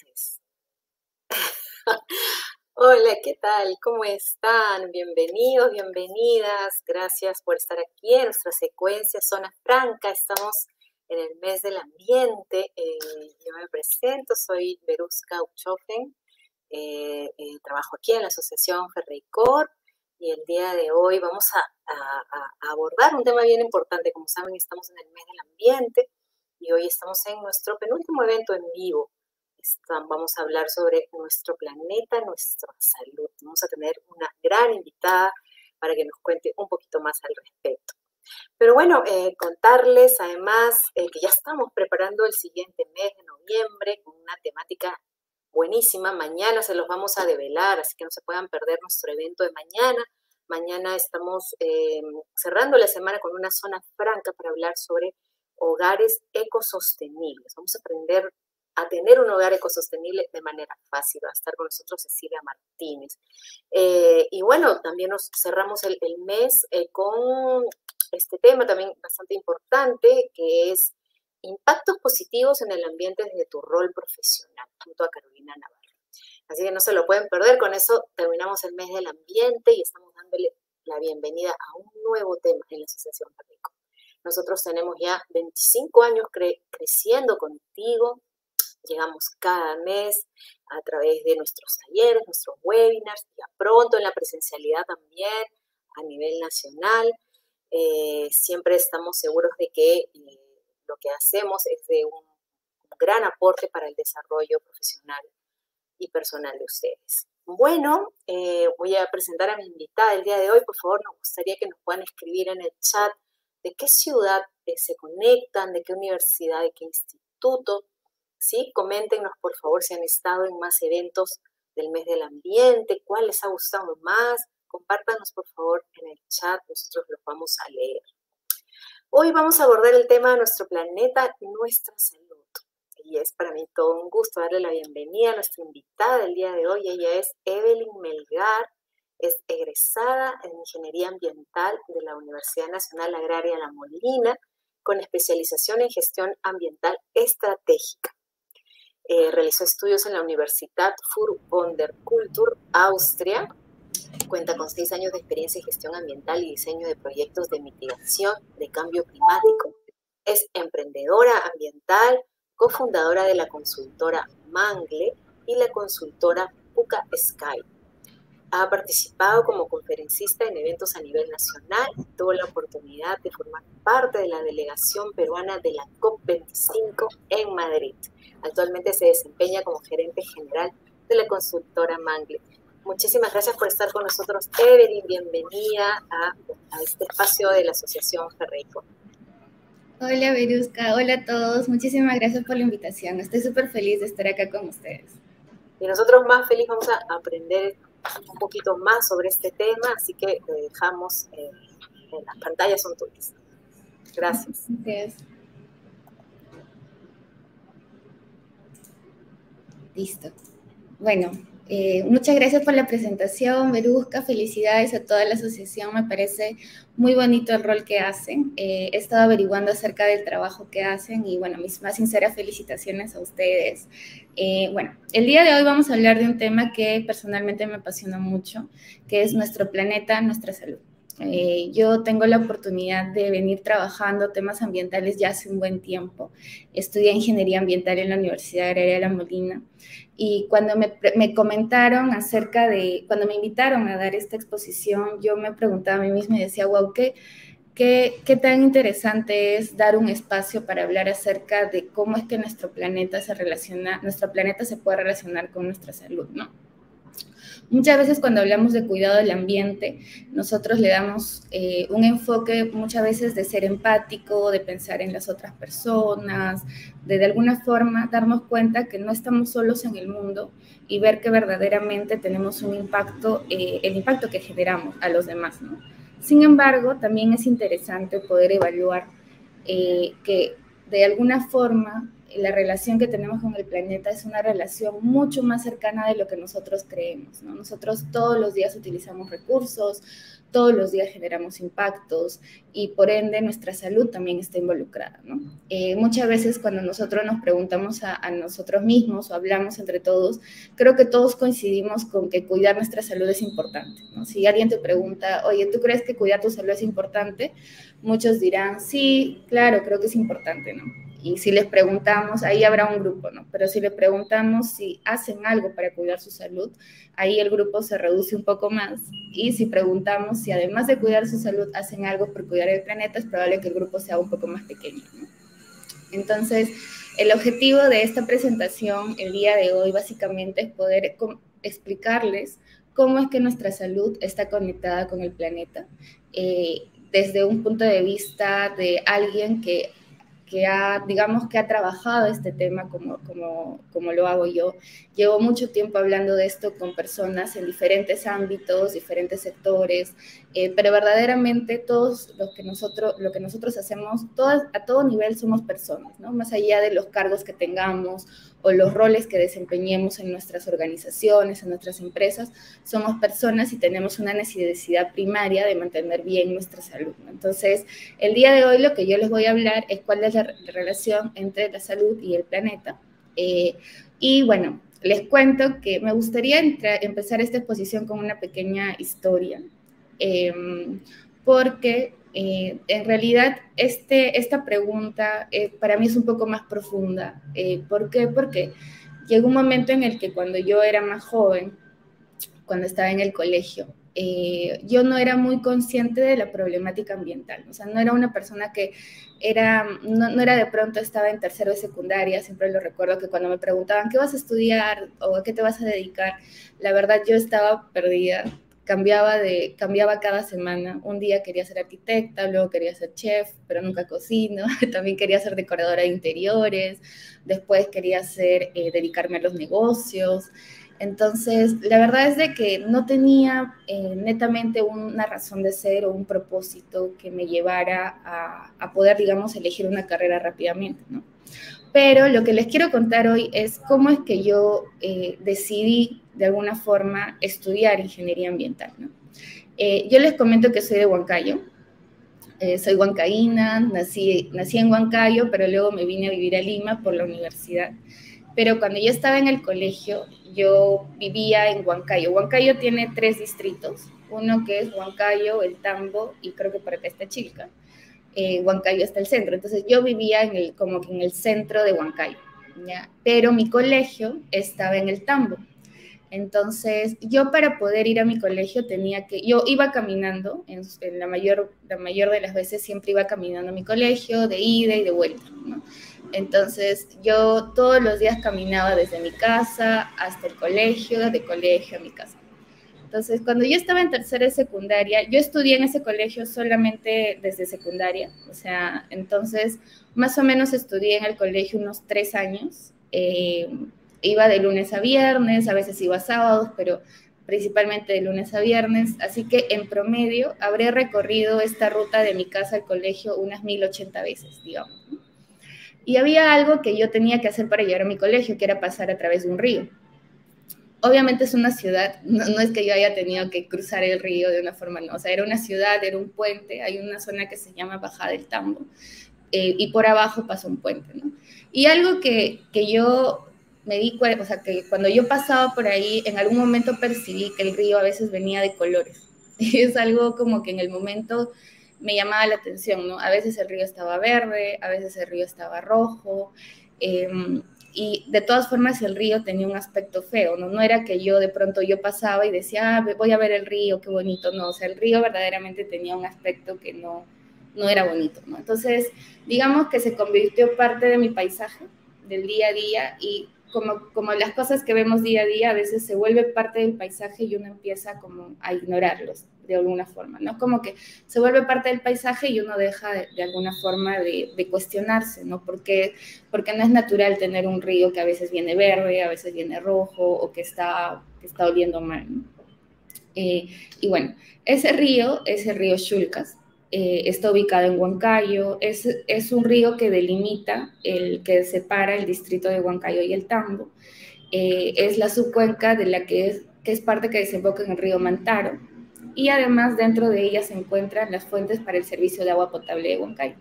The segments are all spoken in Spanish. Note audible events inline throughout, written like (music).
tres. (laughs) Hola, ¿qué tal? ¿Cómo están? Bienvenidos, bienvenidas. Gracias por estar aquí en nuestra secuencia Zona Franca. Estamos en el mes del ambiente. Eh, yo me presento, soy Beruska Uchofen. Eh, eh, trabajo aquí en la Asociación Ferreicor y el día de hoy vamos a, abordar un tema bien importante. Como saben, estamos en el mes del ambiente y hoy estamos en nuestro penúltimo evento en vivo vamos a hablar sobre nuestro planeta, nuestra salud. Vamos a tener una gran invitada para que nos cuente un poquito más al respecto. Pero bueno, eh, contarles además eh, que ya estamos preparando el siguiente mes de noviembre con una temática buenísima. Mañana se los vamos a develar, así que no se puedan perder nuestro evento de mañana. Mañana estamos eh, cerrando la semana con una zona franca para hablar sobre hogares ecosostenibles. Vamos a aprender a tener un hogar ecosostenible de manera fácil. Va a estar con nosotros Cecilia Martínez. Eh, y bueno, también nos cerramos el, mes eh, con este tema también bastante importante, que es impactos positivos en el ambiente desde tu rol profesional, junto a Carolina Navarro. Así que no se lo pueden perder. Con eso terminamos el mes del ambiente y estamos dándole la bienvenida a un nuevo tema en la Asociación Perrico. Nosotros tenemos ya 25 años creciendo contigo, Llegamos cada mes a través de nuestros talleres, nuestros webinars, ya pronto en la presencialidad también a nivel nacional. Eh, siempre estamos seguros de que eh, lo que hacemos es de un, gran aporte para el desarrollo profesional y personal de ustedes. Bueno, eh, voy a presentar a mi invitada el día de hoy. Por favor, nos gustaría que nos puedan escribir en el chat de qué ciudad se conectan, de qué universidad, de qué instituto ¿sí? Coméntenos, por favor, si han estado en más eventos del mes del ambiente, cuál les ha gustado más. Compártanos, por favor, en el chat, nosotros los vamos a leer. Hoy vamos a abordar el tema de nuestro planeta nuestra salud. Y es para mí todo un gusto darle la bienvenida a nuestra invitada del día de hoy. Ella es Evelyn Melgar, es egresada en Ingeniería Ambiental de la Universidad Nacional Agraria La Molina, con especialización en gestión ambiental estratégica. Eh, realizó estudios en la Universidad Kultur, Austria. Cuenta con seis años de experiencia en gestión ambiental y diseño de proyectos de mitigación de cambio climático. Es emprendedora ambiental, cofundadora de la consultora Mangle y la consultora Puka Sky. Ha participado como conferencista en eventos a nivel nacional. Tuvo la oportunidad de formar parte de la delegación peruana de la COP25 en Madrid. Actualmente se desempeña como gerente general de la consultora Mangle. Muchísimas gracias por estar con nosotros, Evelyn. Bienvenida a, este espacio de la Asociación Ferreico. Hola, Verusca. Hola a todos. Muchísimas gracias por la invitación. Estoy súper feliz de estar acá con ustedes. Y nosotros más feliz vamos a aprender un poquito más sobre este tema, así que te dejamos, eh, en las pantallas son tuyas. Gracias. Gracias. Listo. Bueno, eh, muchas gracias por la presentación, Verusca. Felicidades a toda la asociación. Me parece muy bonito el rol que hacen. Eh, he estado averiguando acerca del trabajo que hacen y, bueno, mis más sinceras felicitaciones a ustedes. Eh, bueno, el día de hoy vamos a hablar de un tema que personalmente me apasiona mucho, que es nuestro planeta, nuestra salud. Eh, yo tengo la oportunidad de venir trabajando temas ambientales ya hace un buen tiempo. Estudié ingeniería ambiental en la Universidad Agraria de La Molina y cuando me, me, comentaron acerca de, cuando me invitaron a dar esta exposición, yo me preguntaba a mí misma y decía, wow, ¿qué, qué, qué tan interesante es dar un espacio para hablar acerca de cómo es que nuestro planeta se relaciona, nuestro planeta se puede relacionar con nuestra salud, ¿no? Muchas veces cuando hablamos de cuidado del ambiente, nosotros le damos eh, un enfoque muchas veces de ser empático, de pensar en las otras personas, de de alguna forma darnos cuenta que no estamos solos en el mundo y ver que verdaderamente tenemos un impacto, eh, el impacto que generamos a los demás. Sin embargo, también es interesante poder evaluar eh, que de alguna forma la relación que tenemos con el planeta es una relación mucho más cercana de lo que nosotros creemos. Nosotros todos los días utilizamos recursos, todos los días generamos impactos y por ende nuestra salud también está involucrada. Eh, muchas veces cuando nosotros nos preguntamos a, nosotros mismos o hablamos entre todos, creo que todos coincidimos con que cuidar nuestra salud es importante. Si alguien te pregunta, oye, ¿tú crees que cuidar tu salud es importante? Muchos dirán, sí, claro, creo que es importante, ¿no? Y si les preguntamos, ahí habrá un grupo, ¿no? Pero si les preguntamos si hacen algo para cuidar su salud, ahí el grupo se reduce un poco más. Y si preguntamos si además de cuidar su salud hacen algo por cuidar el planeta, es probable que el grupo sea un poco más pequeño, ¿no? Entonces, el objetivo de esta presentación el día de hoy básicamente es poder explicarles cómo es que nuestra salud está conectada con el planeta. Eh, desde un punto de vista de alguien que que ha, digamos, que ha trabajado este tema como, como, como lo hago yo. Llevo mucho tiempo hablando de esto con personas en diferentes ámbitos, diferentes sectores, eh, pero verdaderamente todos los que nosotros, lo que nosotros hacemos, todas, a todo nivel somos personas, ¿no? Más allá de los cargos que tengamos o los roles que desempeñemos en nuestras organizaciones, en nuestras empresas, somos personas y tenemos una necesidad primaria de mantener bien nuestra salud. Entonces, el día de hoy lo que yo les voy a hablar es cuál es la, relación entre la salud y el planeta. Eh, y bueno, les cuento que me gustaría empezar esta exposición con una pequeña historia, em, porque eh, en realidad, este, esta pregunta eh, para mí es un poco más profunda. Eh, ¿Por qué? Porque llegó un momento en el que cuando yo era más joven, cuando estaba en el colegio, yo no era muy consciente de la problemática ambiental. O sea, no era una persona que era, no, no, era de pronto, estaba en tercero de secundaria, siempre lo recuerdo que cuando me preguntaban qué vas a estudiar o a qué te vas a dedicar, la verdad yo estaba perdida cambiaba, de, cambiaba cada semana. Un día quería ser arquitecta, luego quería ser chef, pero nunca cocino. (laughs) También quería ser decoradora de interiores. Después quería ser, eh, dedicarme a los negocios. Entonces, la verdad es de que no tenía eh, netamente una razón de ser o un propósito que me llevara a, a poder, digamos, elegir una carrera rápidamente, ¿no? Pero lo que les quiero contar hoy es cómo es que yo eh, decidí de alguna forma estudiar ingeniería ambiental. Eh, yo les comento que soy de Huancayo, eh, soy huancaína, nací, nací en Huancayo, pero luego me vine a vivir a Lima por la universidad. Pero cuando yo estaba en el colegio, yo vivía en Huancayo. Huancayo tiene tres distritos, uno que es Huancayo, El Tambo y creo que por acá está Chilca eh, Huancayo está el centro. Entonces yo vivía en el, como que en el centro de Huancayo, pero mi colegio estaba en el Tambo. Entonces yo para poder ir a mi colegio tenía que, yo iba caminando, en, la, mayor, la mayor de las veces siempre iba caminando a mi colegio, de ida y de vuelta. Entonces yo todos los días caminaba desde mi casa hasta el colegio, de colegio a mi casa. Entonces, cuando yo estaba en tercera de secundaria, yo estudié en ese colegio solamente desde secundaria, o sea, entonces más o menos estudié en el colegio unos tres años. Eh, iba de lunes a viernes, a veces iba sábados, pero principalmente de lunes a viernes, así que en promedio habré recorrido esta ruta de mi casa al colegio unas 1080 veces, digamos. Y había algo que yo tenía que hacer para llegar a mi colegio, que era pasar a través de un río obviamente es una ciudad, no, es que yo haya tenido que cruzar el río de una forma, no, o sea, era una ciudad, era un puente, hay una zona que se llama Bajada del Tambo, eh, y por abajo pasa un puente, ¿no? Y algo que, que yo me di cuenta, o sea, que cuando yo pasaba por ahí, en algún momento percibí que el río a veces venía de colores. (laughs) Y es algo como que en el momento me llamaba la atención, ¿no? A veces el río estaba verde, a veces el río estaba rojo. Eh, y de todas formas el río tenía un aspecto feo, ¿no? No era que yo de pronto yo pasaba y decía, ah, voy a ver el río, qué bonito, no, o sea, el río verdaderamente tenía un aspecto que no, no era bonito, ¿no? Entonces, digamos que se convirtió parte de mi paisaje del día a día y como, como las cosas que vemos día a día a veces se vuelve parte del paisaje y uno empieza como a ignorarlos de alguna forma, ¿no? Como que se vuelve parte del paisaje y uno deja de, alguna forma de, cuestionarse, ¿no? Porque, porque no es natural tener un río que a veces viene verde, a veces viene rojo o que está, que está oliendo mal, ¿no? Eh, y bueno, ese río es el río Shulcas. Eh, está ubicado en Huancayo, es, es, un río que delimita, el que separa el distrito de Huancayo y el Tambo. Eh, es la subcuenca de la que es, que es parte que desemboca en el río Mantaro. Y además dentro de ella se encuentran las fuentes para el servicio de agua potable de Huancayo.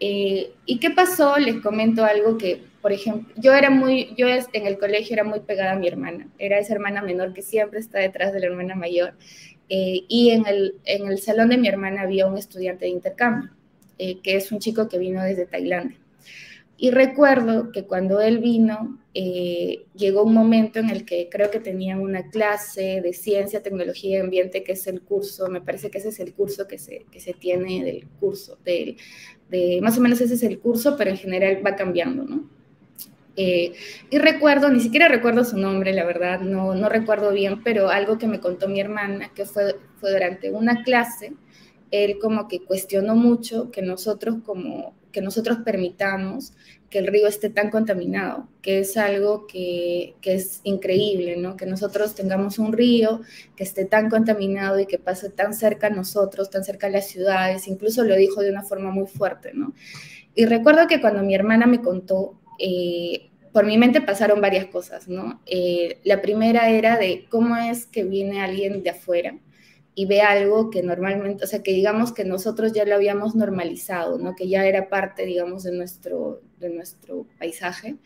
Eh, ¿Y qué pasó? Les comento algo que, por ejemplo, yo era muy, yo en el colegio era muy pegada a mi hermana, era esa hermana menor que siempre está detrás de la hermana mayor eh, y en el, en el salón de mi hermana había un estudiante de intercambio, eh, que es un chico que vino desde Tailandia. Y recuerdo que cuando él vino, eh, llegó un momento en el que creo que tenían una clase de ciencia, tecnología y ambiente, que es el curso, me parece que ese es el curso que se, que se tiene del curso, de, más o menos ese es el curso, pero en general va cambiando, ¿no? Eh, y recuerdo, ni siquiera recuerdo su nombre, la verdad, no, no recuerdo bien, pero algo que me contó mi hermana, que fue, fue durante una clase, él como que cuestionó mucho que nosotros como que nosotros permitamos que el río esté tan contaminado, que es algo que, que, es increíble, ¿no? Que nosotros tengamos un río que esté tan contaminado y que pase tan cerca a nosotros, tan cerca a las ciudades, incluso lo dijo de una forma muy fuerte, ¿no? Y recuerdo que cuando mi hermana me contó eh, por mi mente pasaron varias cosas, ¿no? Eh, la primera era de cómo es que viene alguien de afuera y ve algo que normalmente, o sea, que digamos que nosotros ya lo habíamos normalizado, ¿no? Que ya era parte, digamos, de nuestro, de nuestro paisaje.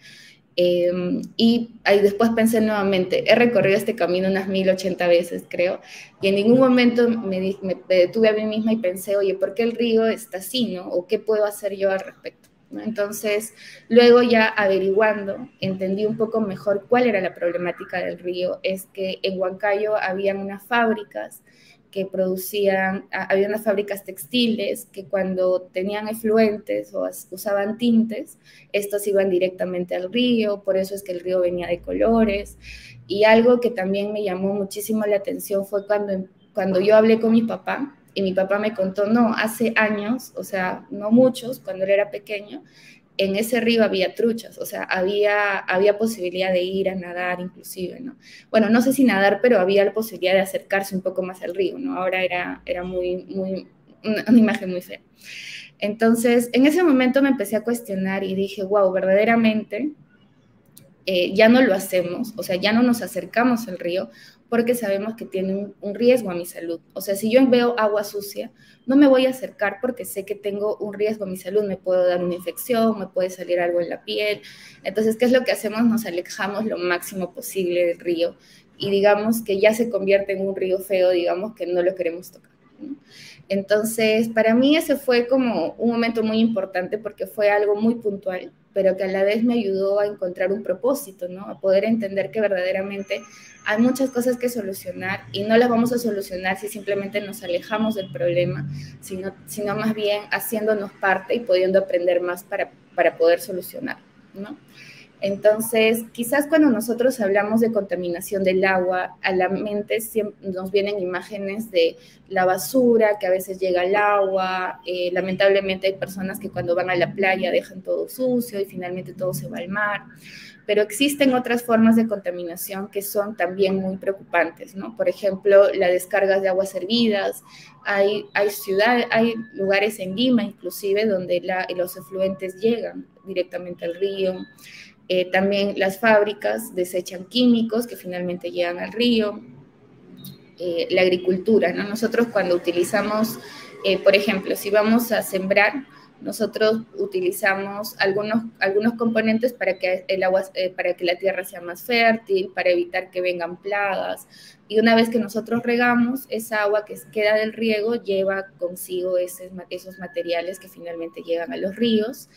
Em, y ahí después pensé nuevamente, he recorrido este camino unas 1080 veces, creo, y en ningún momento me, me detuve a mí misma y pensé, oye, ¿por qué el río está así, no? ¿O qué puedo hacer yo al respecto? Entonces, luego ya averiguando, entendí un poco mejor cuál era la problemática del río. Es que en Huancayo habían unas fábricas que producían, había unas fábricas textiles que cuando tenían efluentes o usaban tintes, estos iban directamente al río, por eso es que el río venía de colores. Y algo que también me llamó muchísimo la atención fue cuando, cuando yo hablé con mi papá, y mi papá me contó, no, hace años, o sea, no muchos, cuando él era pequeño, en ese río había truchas, o sea, había, había posibilidad de ir a nadar inclusive, ¿no? Bueno, no sé si nadar, pero había la posibilidad de acercarse un poco más al río, ¿no? Ahora era, era muy, muy, una, imagen muy fea. Entonces, en ese momento me empecé a cuestionar y dije, wow, verdaderamente eh, ya no lo hacemos, o sea, ya no nos acercamos al río porque sabemos que tiene un, riesgo a mi salud. O sea, si yo veo agua sucia, no me voy a acercar porque sé que tengo un riesgo a mi salud, me puedo dar una infección, me puede salir algo en la piel. Entonces, ¿qué es lo que hacemos? Nos alejamos lo máximo posible del río y digamos que ya se convierte en un río feo, digamos que no lo queremos tocar. Entonces, para mí ese fue como un momento muy importante porque fue algo muy puntual pero que a la vez me ayudó a encontrar un propósito, ¿no? A poder entender que verdaderamente hay muchas cosas que solucionar y no las vamos a solucionar si simplemente nos alejamos del problema, sino, sino más bien haciéndonos parte y pudiendo aprender más para, para poder solucionar, ¿no? Entonces, quizás cuando nosotros hablamos de contaminación del agua, a la mente nos vienen imágenes de la basura que a veces llega al agua. Eh, lamentablemente hay personas que cuando van a la playa dejan todo sucio y finalmente todo se va al mar. Pero existen otras formas de contaminación que son también muy preocupantes, ¿no? Por ejemplo, las descargas de aguas hervidas. Hay, hay ciudades, hay lugares en Lima inclusive donde los efluentes llegan directamente al río. Eh, también las fábricas desechan químicos que finalmente llegan al río. Eh, la agricultura, ¿no? Nosotros cuando utilizamos, eh, por ejemplo, si vamos a sembrar, nosotros utilizamos algunos, algunos componentes para que, el agua, para que la tierra sea más fértil, para evitar que vengan plagas. Y una vez que nosotros regamos, esa agua que queda del riego lleva consigo esos materiales que finalmente llegan a los ríos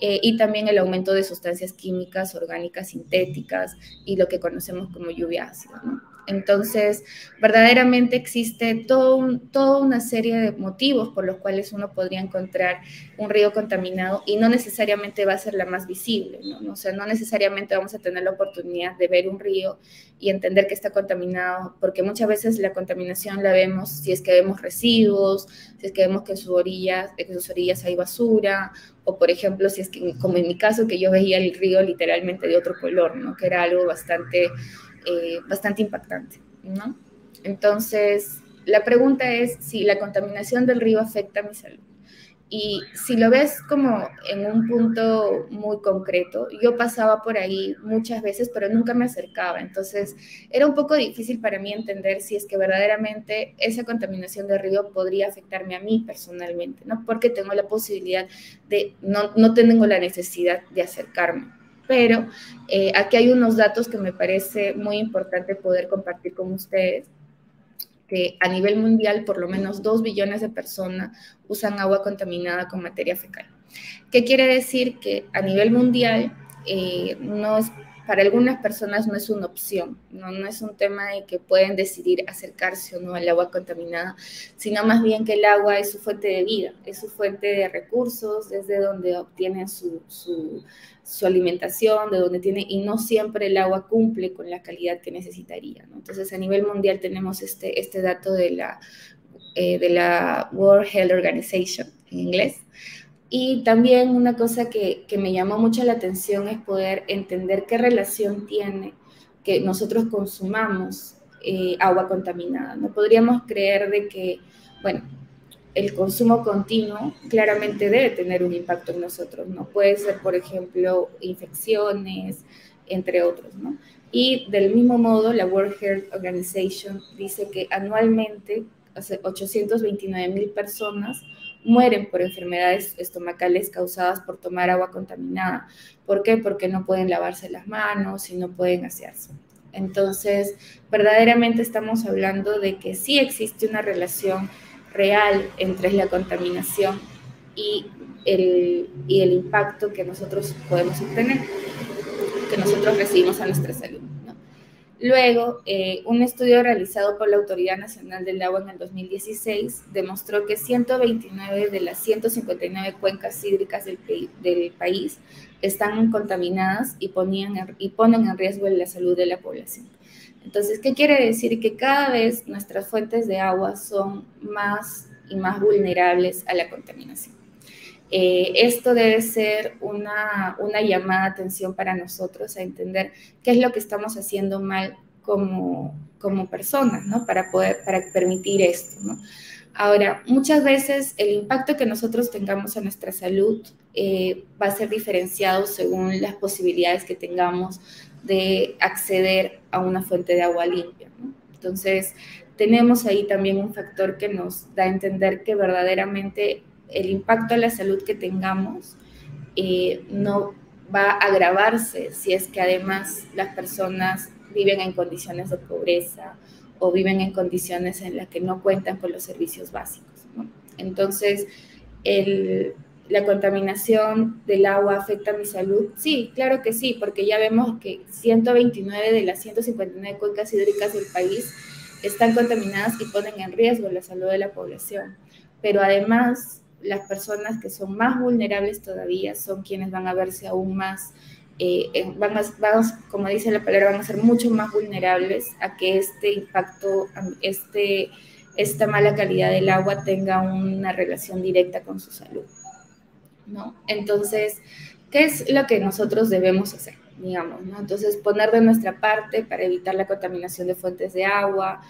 eh, y también el aumento de sustancias químicas, orgánicas, sintéticas y lo que conocemos como lluvia ácida. Entonces, verdaderamente existe todo toda una serie de motivos por los cuales uno podría encontrar un río contaminado y no necesariamente va a ser la más visible, ¿no? O sea, no necesariamente vamos a tener la oportunidad de ver un río y entender que está contaminado, porque muchas veces la contaminación la vemos si es que vemos residuos, si es que vemos que en, sus orillas, en sus orillas hay basura, o por ejemplo, si es que, como en mi caso, que yo veía el río literalmente de otro color, ¿no? Que era algo bastante eh, bastante impactante, ¿no? Entonces, la pregunta es si la contaminación del río afecta a mi salud. Y si lo ves como en un punto muy concreto, yo pasaba por ahí muchas veces, pero nunca me acercaba. Entonces, era un poco difícil para mí entender si es que verdaderamente esa contaminación del río podría afectarme a mí personalmente, ¿no? Porque tengo la posibilidad de, no, no tengo la necesidad de acercarme. Pero eh, aquí hay unos datos que me parece muy importante poder compartir con ustedes que a nivel mundial por lo menos 2 billones de personas usan agua contaminada con materia fecal. ¿Qué quiere decir? Que a nivel mundial eh, no es, para algunas personas no es una opción, ¿no? no es un tema de que pueden decidir acercarse o no al agua contaminada, sino más bien que el agua es su fuente de vida, es su fuente de recursos, desde donde obtienen su, su su alimentación, de donde tiene, y no siempre el agua cumple con la calidad que necesitaría. Entonces, a nivel mundial tenemos este, este dato de la, eh, de la World Health Organization en inglés. Y también una cosa que, me llamó mucho la atención es poder entender qué relación tiene que nosotros consumamos eh, agua contaminada. No podríamos creer de que, bueno, el consumo continuo claramente debe tener un impacto en nosotros, ¿no? Puede ser, por ejemplo, infecciones, entre otros, ¿no? Y del mismo modo, la World Health Organization dice que anualmente 829 mil personas mueren por enfermedades estomacales causadas por tomar agua contaminada. ¿Por qué? Porque no pueden lavarse las manos y no pueden asearse. Entonces, verdaderamente estamos hablando de que sí existe una relación real entre la contaminación y el, y el impacto que nosotros podemos obtener, que nosotros recibimos a nuestra salud. Luego, eh, un estudio realizado por la Autoridad Nacional del Agua en el 2016 demostró que 129 de las 159 cuencas hídricas del, del país están contaminadas y, ponían, y ponen en riesgo la salud de la población. Entonces, ¿qué quiere decir? Que cada vez nuestras fuentes de agua son más y más vulnerables a la contaminación. Eh, esto debe ser una, una, llamada de atención para nosotros a entender qué es lo que estamos haciendo mal como, como personas, ¿no? Para poder, para permitir esto, ¿no? Ahora, muchas veces el impacto que nosotros tengamos en nuestra salud eh, va a ser diferenciado según las posibilidades que tengamos de acceder a una fuente de agua limpia. Entonces, tenemos ahí también un factor que nos da a entender que verdaderamente el impacto a la salud que tengamos eh, no va a agravarse si es que además las personas viven en condiciones de pobreza o viven en condiciones en las que no cuentan con los servicios básicos. Entonces, ¿La contaminación del agua afecta a mi salud? Sí, claro que sí, porque ya vemos que 129 de las 159 cuencas hídricas del país están contaminadas y ponen en riesgo la salud de la población. Pero además, las personas que son más vulnerables todavía son quienes van a verse aún más, eh, van, a, como dice la palabra, van a ser mucho más vulnerables a que este impacto, este, esta mala calidad del agua tenga una relación directa con su salud. ¿no? Entonces, ¿qué es lo que nosotros debemos hacer? Digamos, ¿no? Entonces, poner de nuestra parte para evitar la contaminación de fuentes de agua,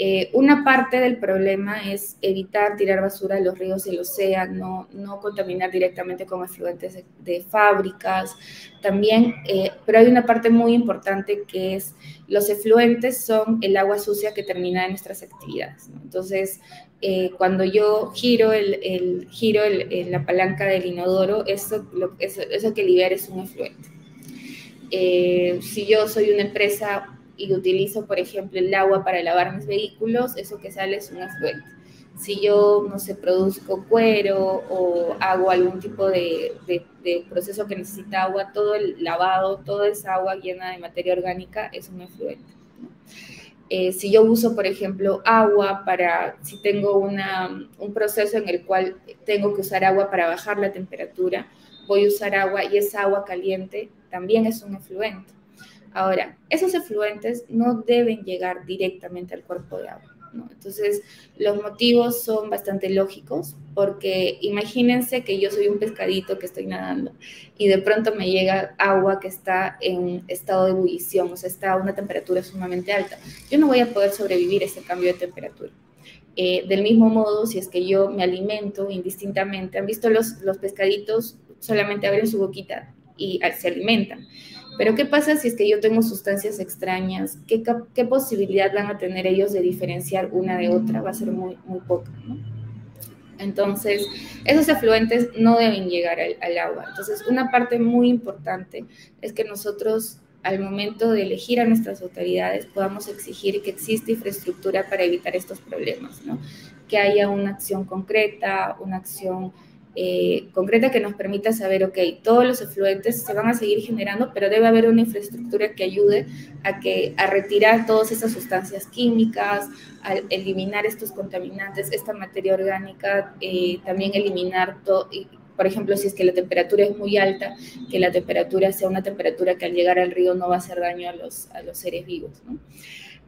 eh, una parte del problema es evitar tirar basura a los ríos y el océano, no contaminar directamente con efluentes de, fábricas. También, eh, pero hay una parte muy importante que es los efluentes son el agua sucia que termina en nuestras actividades. Entonces, eh, cuando yo giro, el, giro la palanca del inodoro, eso, eso, que libera es un efluente. si yo soy una empresa y utilizo, por ejemplo, el agua para lavar mis vehículos, eso que sale es un efluente. Si yo, no sé, produzco cuero o hago algún tipo de, proceso que necesita agua, todo el lavado, toda esa agua llena de materia orgánica es un efluente. Eh, si yo uso, por ejemplo, agua para, si tengo una, un proceso en el cual tengo que usar agua para bajar la temperatura, voy a usar agua y esa agua caliente también es un efluente. Ahora, esos efluentes no deben llegar directamente al cuerpo de agua. Entonces, los motivos son bastante lógicos, porque imagínense que yo soy un pescadito que estoy nadando y de pronto me llega agua que está en estado de ebullición, o sea, está a una temperatura sumamente alta. Yo no voy a poder sobrevivir a ese cambio de temperatura. Eh, del mismo modo, si es que yo me alimento indistintamente, han visto los, los pescaditos solamente abren su boquita y ah, se alimentan. Pero ¿qué pasa si es que yo tengo sustancias extrañas? ¿Qué, posibilidad van a tener ellos de diferenciar una de otra? Va a ser muy, muy poca, ¿no? Entonces, esos efluentes no deben llegar al, agua. Entonces, una parte muy importante es que nosotros, al momento de elegir a nuestras autoridades, podamos exigir que exista infraestructura para evitar estos problemas, ¿no? Que haya una acción concreta, una acción eh, concreta que nos permita saber, ok, todos los efluentes se van a seguir generando, pero debe haber una infraestructura que ayude a, que, a retirar todas esas sustancias químicas, a eliminar estos contaminantes, esta materia orgánica, eh, también eliminar todo, por ejemplo, si es que la temperatura es muy alta, que la temperatura sea una temperatura que al llegar al río no va a hacer daño a los, a los seres vivos. ¿no?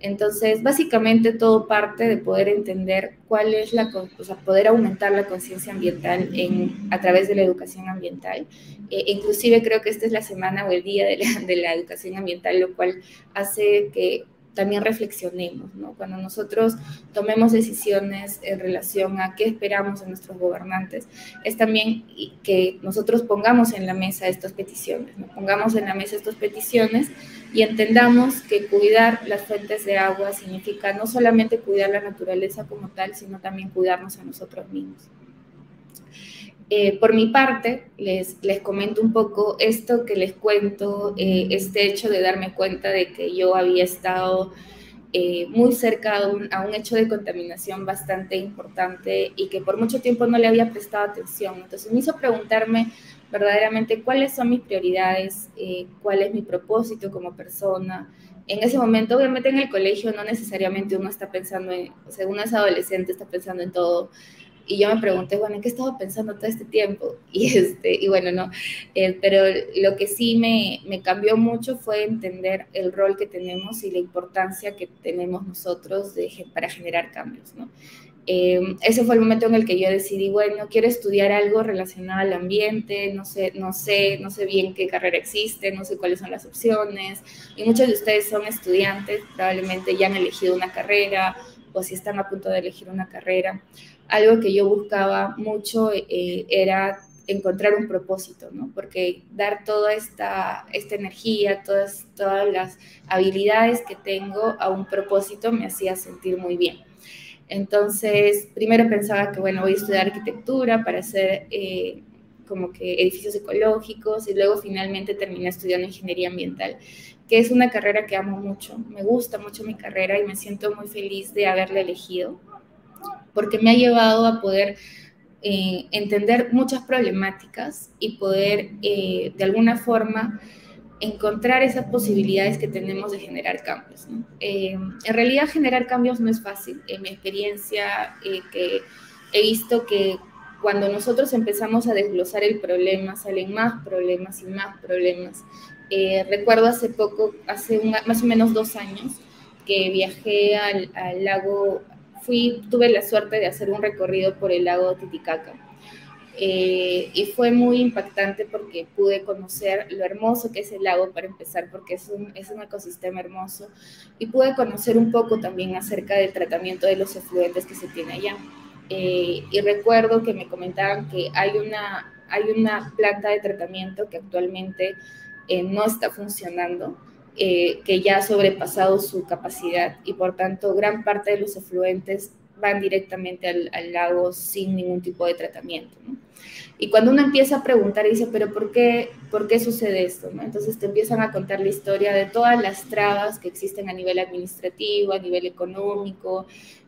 Entonces, básicamente todo parte de poder entender cuál es la, o sea, poder aumentar la conciencia ambiental en, a través de la educación ambiental. Eh, inclusive creo que esta es la semana o el día de la, de la educación ambiental, lo cual hace que también reflexionemos, ¿no? Cuando nosotros tomemos decisiones en relación a qué esperamos de nuestros gobernantes, es también que nosotros pongamos en la mesa estas peticiones, ¿no? Pongamos en la mesa estas peticiones y entendamos que cuidar las fuentes de agua significa no solamente cuidar la naturaleza como tal, sino también cuidarnos a nosotros mismos. Eh, por mi parte, les, les comento un poco esto que les cuento, eh, este hecho de darme cuenta de que yo había estado eh, muy cerca a un, hecho de contaminación bastante importante y que por mucho tiempo no le había prestado atención. Entonces me hizo preguntarme verdaderamente cuáles son mis prioridades, cuál es mi propósito como persona. En ese momento, obviamente en el colegio no necesariamente uno está pensando en, o sea, uno es adolescente, está pensando en todo y yo me pregunté, bueno, ¿en qué estaba pensando todo este tiempo? (laughs) Y, este, y bueno, no, eh, pero lo que sí me, me, cambió mucho fue entender el rol que tenemos y la importancia que tenemos nosotros de, para generar cambios, ¿no? Eh, ese fue el momento en el que yo decidí, bueno, quiero estudiar algo relacionado al ambiente, no sé, no sé, no sé bien qué carrera existe, no sé cuáles son las opciones, y muchos de ustedes son estudiantes, probablemente ya han elegido una carrera o si están a punto de elegir una carrera algo que yo buscaba mucho eh, era encontrar un propósito, ¿no? Porque dar toda esta, esta energía, todas, todas las habilidades que tengo a un propósito me hacía sentir muy bien. Entonces, primero pensaba que, bueno, voy a estudiar arquitectura para hacer eh, como que edificios ecológicos y luego finalmente terminé estudiando ingeniería ambiental, que es una carrera que amo mucho. Me gusta mucho mi carrera y me siento muy feliz de haberla elegido porque me ha llevado a poder eh, entender muchas problemáticas y poder eh, de alguna forma encontrar esas posibilidades que tenemos de generar cambios. Eh, en realidad generar cambios no es fácil. En mi experiencia que he visto que cuando nosotros empezamos a desglosar el problema, salen más problemas y más problemas. recuerdo hace poco, hace más o menos dos años, que viajé al, al lago fui, tuve la suerte de hacer un recorrido por el lago Titicaca. Eh, y fue muy impactante porque pude conocer lo hermoso que es el lago para empezar, porque es un, es un ecosistema hermoso, y pude conocer un poco también acerca del tratamiento de los efluentes que se tiene allá. Eh, y recuerdo que me comentaban que hay una, hay una planta de tratamiento que actualmente eh, no está funcionando, eh, que ya ha sobrepasado su capacidad y por tanto gran parte de los efluentes van directamente al, lago sin ningún tipo de tratamiento. Y cuando uno empieza a preguntar y dice, pero ¿por qué, por qué sucede esto? Entonces te empiezan a contar la historia de todas las trabas que existen a nivel administrativo, a nivel económico,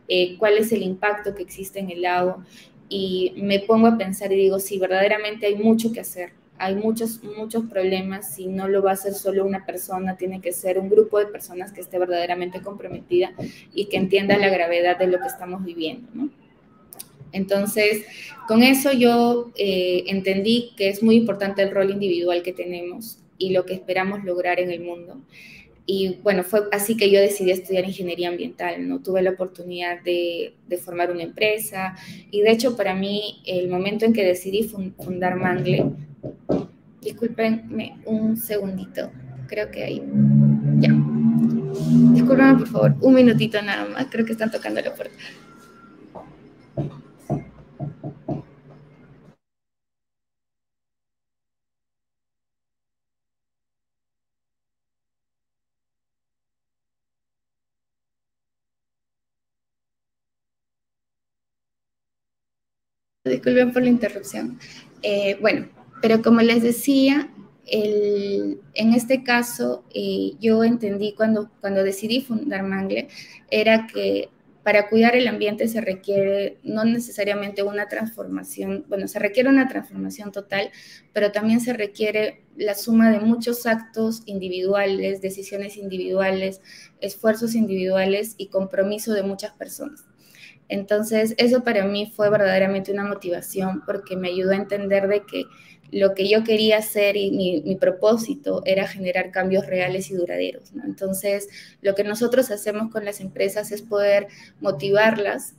eh, cuál es el impacto que existe en el lago. Y me pongo a pensar y digo, sí, verdaderamente hay mucho que hacer hay muchos, muchos problemas si no lo va a hacer solo una persona, tiene que ser un grupo de personas que esté verdaderamente comprometida y que entienda la gravedad de lo que estamos viviendo. Entonces, con eso yo eh, entendí que es muy importante el rol individual que tenemos y lo que esperamos lograr en el mundo. Y bueno, fue así que yo decidí estudiar ingeniería ambiental, ¿no? Tuve la oportunidad de, de formar una empresa y de hecho para mí el momento en que decidí fundar Mangle Discúlpenme un segundito. Creo que ahí. Ya. Discúlpenme, por favor. Un minutito nada más. Creo que están tocando la puerta. Disculpen por la interrupción. Eh, bueno, pero como les decía, en este caso eh, yo entendí cuando, cuando decidí fundar Mangle, era que para cuidar el ambiente se requiere no necesariamente una transformación, bueno, se requiere una transformación total, pero también se requiere la suma de muchos actos individuales, decisiones individuales, esfuerzos individuales y compromiso de muchas personas. Entonces, eso para mí fue verdaderamente una motivación porque me ayudó a entender de que lo que yo quería hacer y mi, propósito era generar cambios reales y duraderos. Entonces, lo que nosotros hacemos con las empresas es poder motivarlas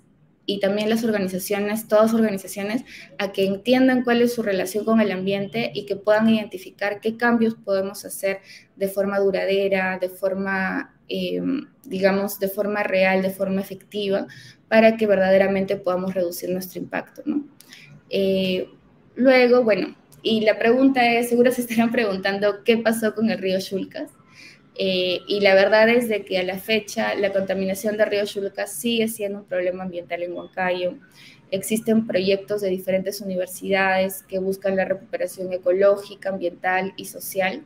y también las organizaciones, todas organizaciones, a que entiendan cuál es su relación con el ambiente y que puedan identificar qué cambios podemos hacer de forma duradera, de forma, em, digamos, de forma real, de forma efectiva, para que verdaderamente podamos reducir nuestro impacto. Eh, luego, bueno, y la pregunta es, seguro se estarán preguntando qué pasó con el río Chulcas. Eh, y la verdad es de que a la fecha la contaminación del río Chulcas sigue siendo un problema ambiental en Huancayo. Existen proyectos de diferentes universidades que buscan la recuperación ecológica, ambiental y social.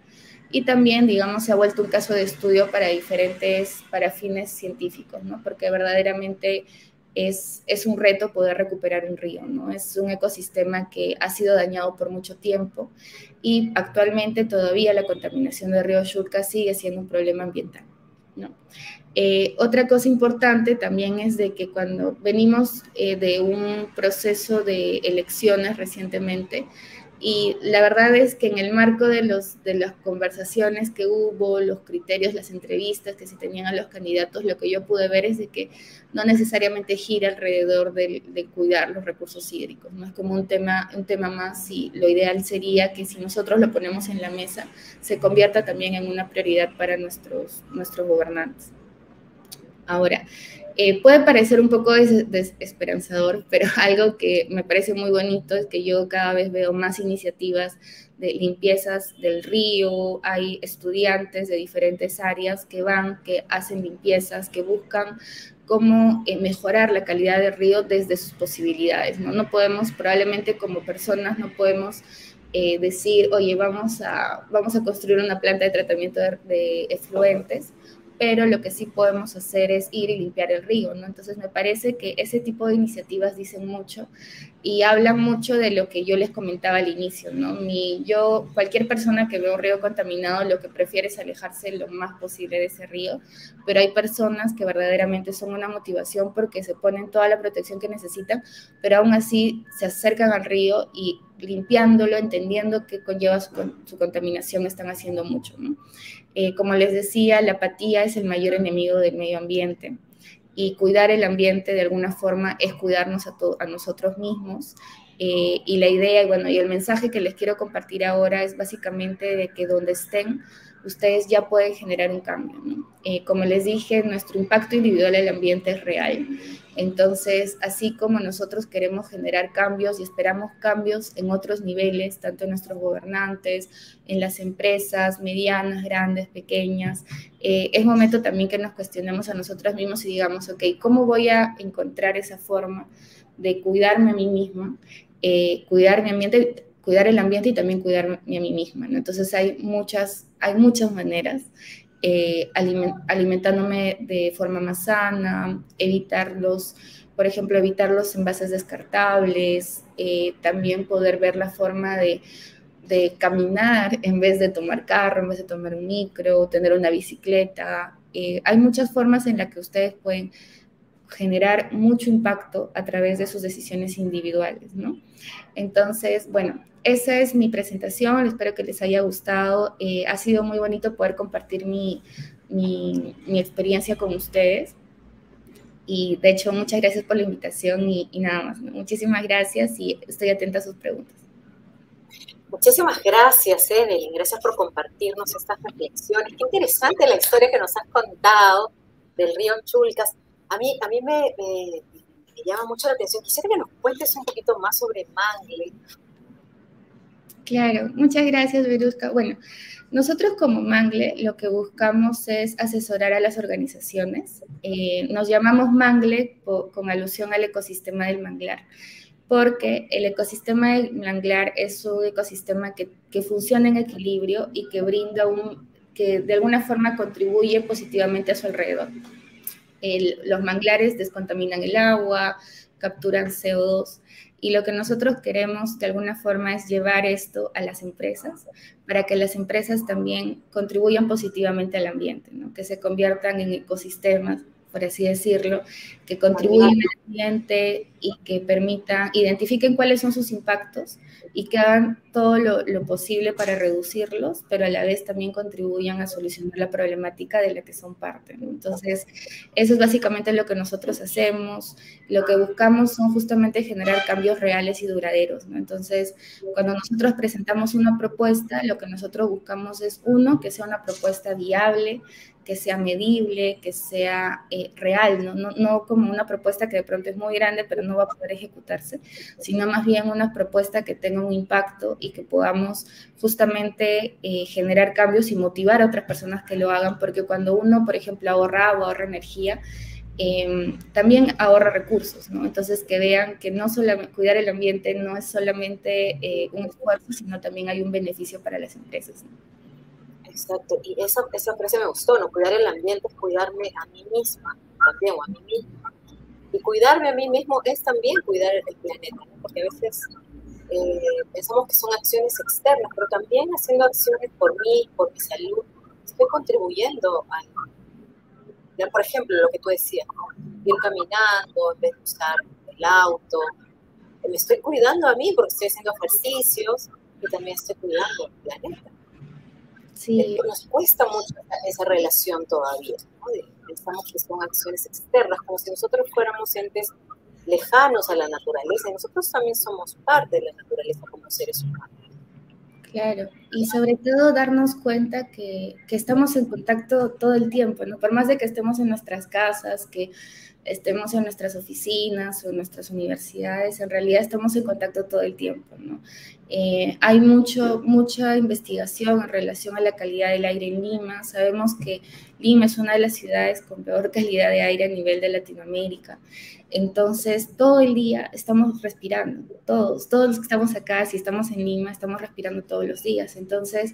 Y también, digamos, se ha vuelto un caso de estudio para diferentes, para fines científicos, ¿no? Porque verdaderamente es, un reto poder recuperar un río, ¿no? Es un ecosistema que ha sido dañado por mucho tiempo y actualmente todavía la contaminación del río Churca sigue siendo un problema ambiental, ¿no? Eh, otra cosa importante también es de que cuando venimos eh, de un proceso de elecciones recientemente, y la verdad es que en el marco de, los, de las conversaciones que hubo, los criterios, las entrevistas que se tenían a los candidatos, lo que yo pude ver es de que no necesariamente gira alrededor de, de cuidar los recursos hídricos, no es como un tema, un tema más y lo ideal sería que si nosotros lo ponemos en la mesa, se convierta también en una prioridad para nuestros, nuestros gobernantes. Ahora, eh, puede parecer un poco desesperanzador, (laughs) pero algo que me parece muy bonito es que yo cada vez veo más iniciativas de limpiezas del río, hay estudiantes de diferentes áreas que van, que hacen limpiezas, que buscan cómo eh, mejorar la calidad del río desde sus posibilidades. No, podemos, probablemente como personas, no podemos eh, decir, oye, vamos a, vamos a construir una planta de tratamiento de, de efluentes, pero lo que sí podemos hacer es ir y limpiar el río, ¿no? Entonces me parece que ese tipo de iniciativas dicen mucho y hablan mucho de lo que yo les comentaba al inicio, ¿no? Mi, yo, cualquier persona que ve un río contaminado lo que prefiere es alejarse lo más posible de ese río, pero hay personas que verdaderamente son una motivación porque se ponen toda la protección que necesitan, pero aún así se acercan al río y limpiándolo, entendiendo que conlleva su, su contaminación, están haciendo mucho, ¿no? Eh, como les decía, la apatía es el mayor enemigo del medio ambiente y cuidar el ambiente de alguna forma es cuidarnos a, a nosotros mismos. Eh, y la idea, y bueno, y el mensaje que les quiero compartir ahora es básicamente de que donde estén, ustedes ya pueden generar un cambio. Eh, como les dije, nuestro impacto individual en el ambiente es real. Entonces, así como nosotros queremos generar cambios y esperamos cambios en otros niveles, tanto en nuestros gobernantes, en las empresas medianas, grandes, pequeñas, eh, es momento también que nos cuestionemos a nosotros mismos y digamos, ok, ¿cómo voy a encontrar esa forma de cuidarme a mí misma, eh, cuidar mi ambiente? cuidar el ambiente y también cuidarme a mí misma. Entonces hay muchas, hay muchas maneras, eh, alimentándome de forma más sana, evitarlos, por ejemplo, evitar los envases descartables, eh, también poder ver la forma de, de, caminar en vez de tomar carro, en vez de tomar un micro, tener una bicicleta. Eh, hay muchas formas en las que ustedes pueden generar mucho impacto a través de sus decisiones individuales, ¿no? Entonces, bueno, esa es mi presentación, espero que les haya gustado. Eh, ha sido muy bonito poder compartir mi, mi, experiencia con ustedes. Y de hecho, muchas gracias por la invitación y, nada más. Muchísimas gracias y estoy atenta a sus preguntas. Muchísimas gracias, Evelyn. Gracias por compartirnos estas reflexiones. Qué interesante la historia que nos has contado del río Chulcas. A mí, a mí me, me, llama mucho la atención. Quisiera que nos cuentes un poquito más sobre Mangle, Claro, muchas gracias, Verusca. Bueno, nosotros como Mangle lo que buscamos es asesorar a las organizaciones. Eh, nos llamamos Mangle con alusión al ecosistema del manglar. porque el ecosistema de manglar es un ecosistema que, que funciona en equilibrio y que brinda un, que de alguna forma contribuye positivamente a su alrededor. los manglares descontaminan el agua, capturan CO2 y lo que nosotros queremos de alguna forma es llevar esto a las empresas para que las empresas también contribuyan positivamente al ambiente, ¿no? que se conviertan en ecosistemas por así decirlo, que contribuyan al ambiente y que permitan, identifiquen cuáles son sus impactos y que hagan todo lo, posible para reducirlos, pero a la vez también contribuyan a solucionar la problemática de la que son parte. Entonces, eso es básicamente lo que nosotros hacemos. Lo que buscamos son justamente generar cambios reales y duraderos. Entonces, cuando nosotros presentamos una propuesta, lo que nosotros buscamos es, uno, que sea una propuesta viable, que sea medible, que sea eh, real, ¿no? ¿no? No, como una propuesta que de pronto es muy grande pero no va a poder ejecutarse, sino más bien una propuesta que tenga un impacto y que podamos justamente eh, generar cambios y motivar a otras personas que lo hagan, porque cuando uno, por ejemplo, ahorra o ahorra energía, em, también ahorra recursos. Entonces que vean que no solamente cuidar el ambiente no es solamente eh, un esfuerzo, sino también hay un beneficio para las empresas. Exacto, y esa, esa frase me gustó, ¿no? Cuidar el ambiente es cuidarme a mí misma también, o a mí misma. Y cuidarme a mí mismo es también cuidar el planeta, porque a veces eh, pensamos que son acciones externas, pero también haciendo acciones por mí, por mi salud, estoy contribuyendo a, por ejemplo, lo que tú decías, ir caminando en vez de usar el auto, me estoy cuidando a mí porque estoy haciendo ejercicios y también estoy cuidando el planeta. Sí. Nos cuesta mucho esa relación todavía, pensamos que son acciones externas, como si nosotros fuéramos entes lejanos a la naturaleza, y nosotros también somos parte de la naturaleza como seres humanos. Claro, y sobre todo darnos cuenta que, que, estamos en contacto todo el tiempo, ¿no? Por más de que estemos en nuestras casas, que estemos en nuestras oficinas o en nuestras universidades, en realidad estamos en contacto todo el tiempo. Eh, hay mucho, mucha investigación en relación a la calidad del aire en Lima. Sabemos que Lima es una de las ciudades con peor calidad de aire a nivel de Latinoamérica. Entonces, todo el día estamos respirando, todos, todos los que estamos acá, si estamos en Lima, estamos respirando todos los días. Entonces,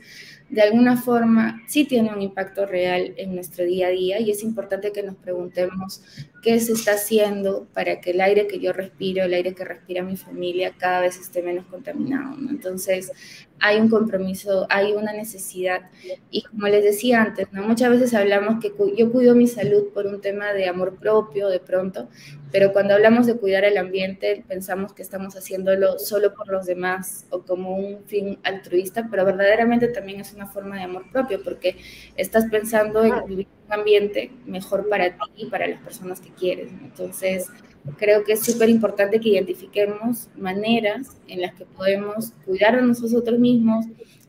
de alguna forma, sí tiene un impacto real en nuestro día a día y es importante que nos preguntemos qué se está haciendo para que el aire que yo respiro, el aire que respira mi familia, cada vez esté menos contaminado. Entonces, hay un compromiso, hay una necesidad. Y como les decía antes, ¿no? muchas veces hablamos que yo cuido mi salud por un tema de amor propio de pronto, pero cuando hablamos de cuidar el ambiente pensamos que estamos haciéndolo solo por los demás o como un fin altruista, pero verdaderamente también es una forma de amor propio porque estás pensando en vivir un ambiente mejor para ti y para las personas que quieres. Entonces, creo que es súper importante que identifiquemos maneras en las que podemos cuidar a nosotros mismos,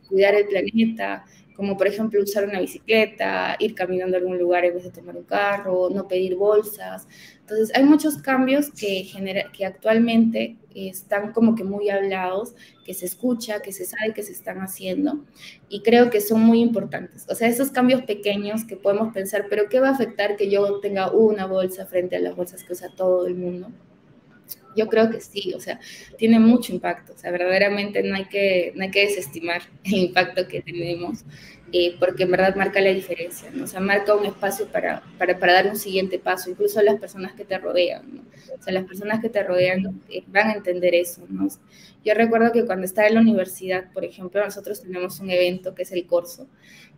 cuidar el planeta, como por ejemplo usar una bicicleta, ir caminando a algún lugar en vez de tomar un carro, no pedir bolsas. Entonces hay muchos cambios que, genera, que actualmente están como que muy hablados, que se escucha, que se sabe que se están haciendo y creo que son muy importantes. O sea, esos cambios pequeños que podemos pensar, pero ¿qué va a afectar que yo tenga una bolsa frente a las bolsas que usa todo el mundo? Yo creo que sí, o sea, tiene mucho impacto, o sea, verdaderamente no hay que, no hay que desestimar (laughs) el impacto que tenemos, eh, porque en verdad marca la diferencia, ¿no? o sea, marca un espacio para, para, para, dar un siguiente paso, incluso las personas que te rodean, ¿no? o sea, las personas que te rodean eh, van a entender eso, ¿no? Yo recuerdo que cuando estaba en la universidad, por ejemplo, nosotros tenemos un evento que es el Corso,